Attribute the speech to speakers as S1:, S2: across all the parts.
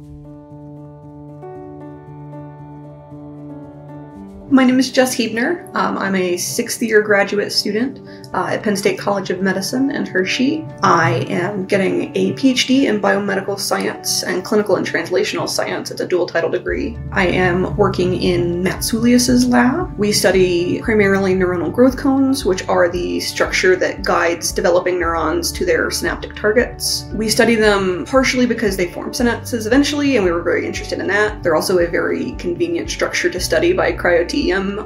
S1: Thank you. My name is Jess Heebner. Um, I'm a sixth year graduate student uh, at Penn State College of Medicine and Hershey. I am getting a PhD in biomedical science and clinical and translational science. It's a dual title degree. I am working in Matt Swulius's lab. We study primarily neuronal growth cones, which are the structure that guides developing neurons to their synaptic targets. We study them partially because they form synapses eventually, and we were very interested in that. They're also a very convenient structure to study by cryo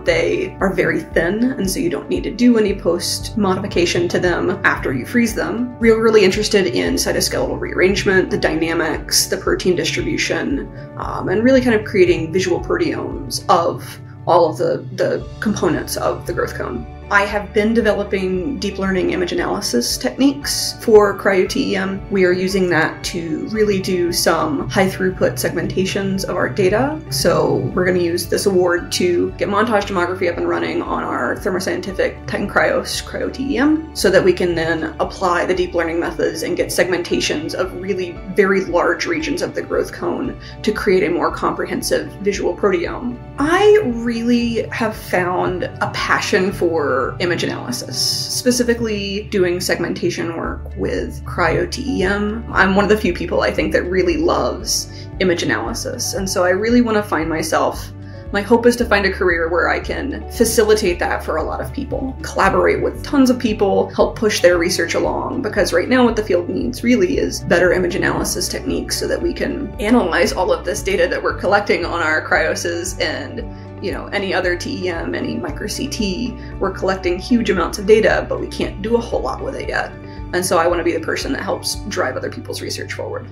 S1: they are very thin, and so you don't need to do any post modification to them after you freeze them. We're really interested in cytoskeletal rearrangement, the dynamics, the protein distribution, um, and really kind of creating visual proteomes of all of the, the components of the growth cone. I have been developing deep learning image analysis techniques for cryo-TEM. We are using that to really do some high throughput segmentations of our data. So we're going to use this award to get montage tomography up and running on our thermoscientific Titan Krios cryo-TEM so that we can then apply the deep learning methods and get segmentations of really very large regions of the growth cone to create a more comprehensive visual proteome. I really have found a passion image analysis, specifically doing segmentation work with cryo-TEM. I'm one of the few people I think that really loves image analysis, and so I really want to find myself my hope is to find a career where I can facilitate that for a lot of people, collaborate with tons of people, help push their research along, because right now what the field needs really is better image analysis techniques so that we can analyze all of this data that we're collecting on our Krioses and you know, any other TEM, any micro CT, we're collecting huge amounts of data, but we can't do a whole lot with it yet. And so I want to be the person that helps drive other people's research forward.